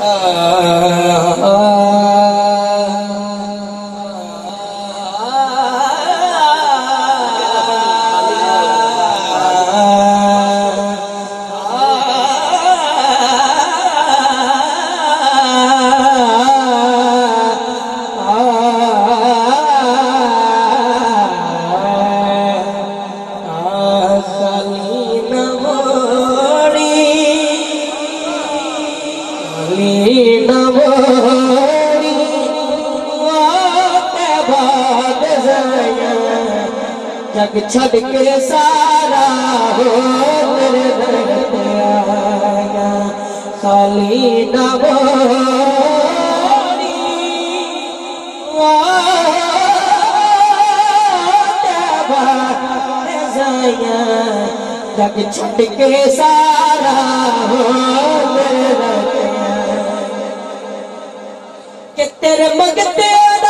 ah, ah, ah. छड़ के सारा हो तेरे दर पे आया। खाली न बोली जग छड़ के सारा हो तेरे दर पे आया। कि तेरे मंगते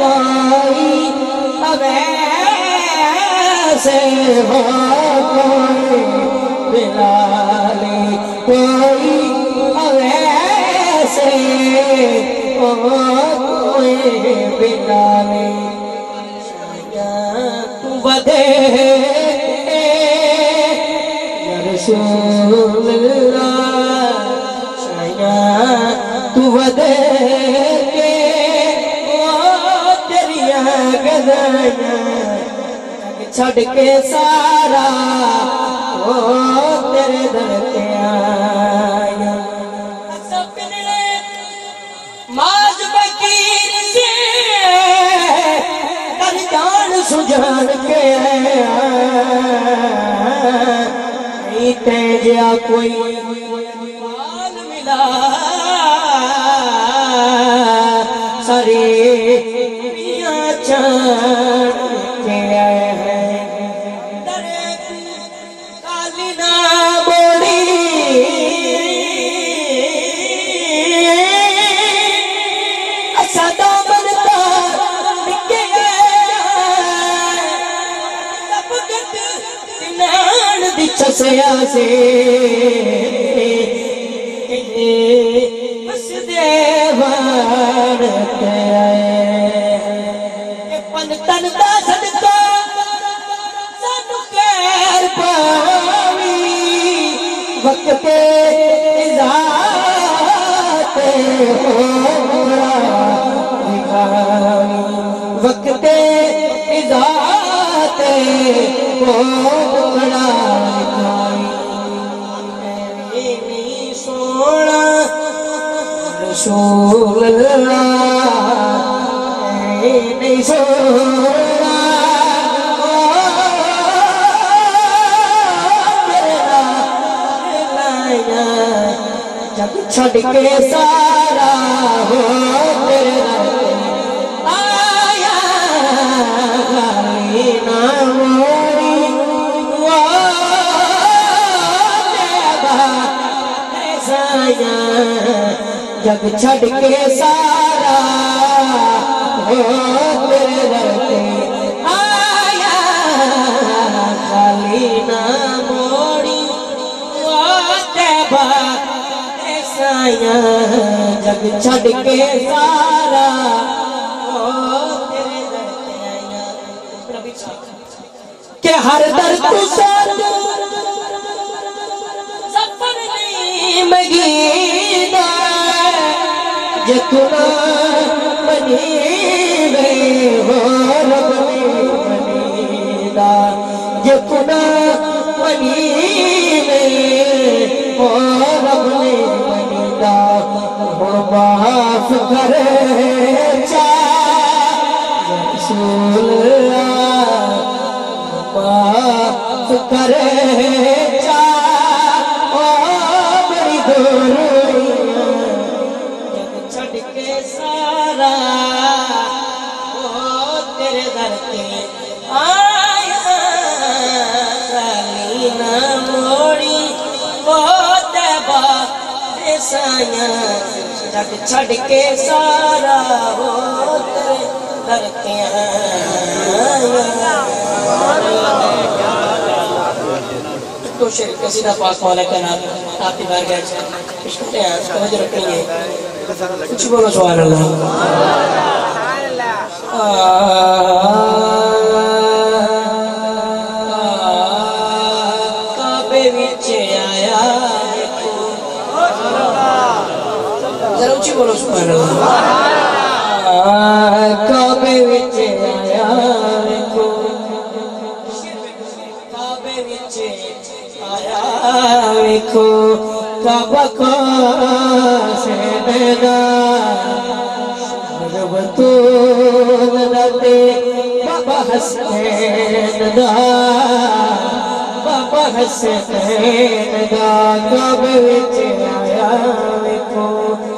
कोई अवैसे हो कोई बिलाली कोई अवैसे हो कोई बिलाली तू वधे या रसूल गदाया छड़ के सारा ओ तेरे दर पे आया। सपने माज बकीर से कर जान सुजान के ते जिया कोई होरा दिखावी वक्त इजात जग छड़ के सारा हो तेरे दर पे आया खाली ना मोरी वो देवा साया जग छड़ के सारा हो तेरे दर पे आया खाली ना मोड़ी वो देवा साया जग छड़ के सारा हो तेरे दर पे आया के हर माफ करे चा रसूल माफ करे चा ओ बड़ी दूरियां जग छड़ के सारा आया ना मोड़ी वो देवा साया जग छड़ के सारा हो तेरे दर ते तो शेर कसीदा पाक मौला का नाम आपकी बारगाह में पेश करते हैं तवज्जो रखेंगे कुछ बोलो सुभान अल्लाह काबे सुभान अल्लाह काबे विच आया देखो काबे विच आया देखो काबा को से बेदा बतूल दते बाबा दा बाबा हसनैन दा कब विच आया का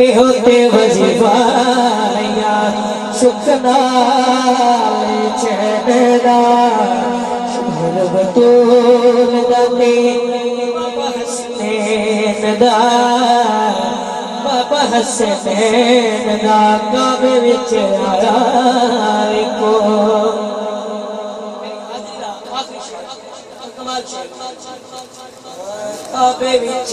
ए होते वजीफाया सुखना चैनदा शुभर बतूल दते बाबा हसनैन दा बाबा हसनैन दा कब विच आया को काबे विच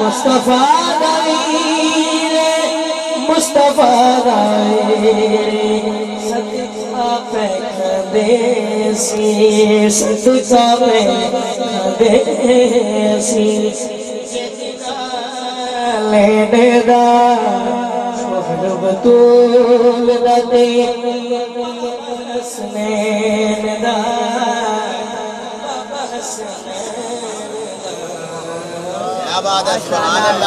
मुस्तफा नवीर मुस्तफा नवीर सदका पे देसी सदका पे देसी लेने दा दे हसनैन दा बाबा کیا ہے؟ سبحان اللہ۔